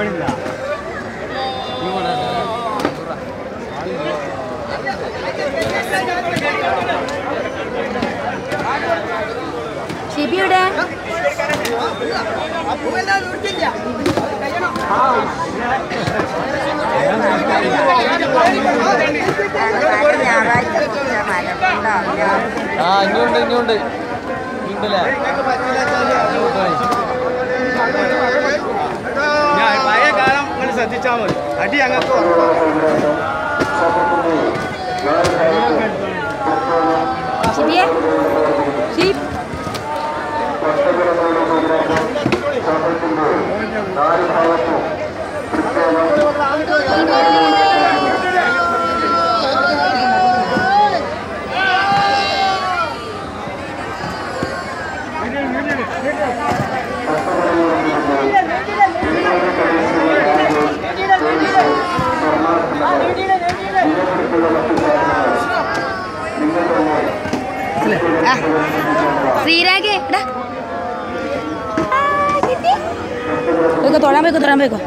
ಮಾಡಿಲ್ಲ ഷിബിയുടെ ആ ഇനിയുണ്ട് ഇനിയുണ്ട് ഇനിയുണ്ടല്ലേ dicamun. Adi yang aku. Si dia? Si? ശ്രീരാഗേ എടാ ആ, കിട്ടി. പോയിക്കോ തൊഴാൻ പോയിക്കോ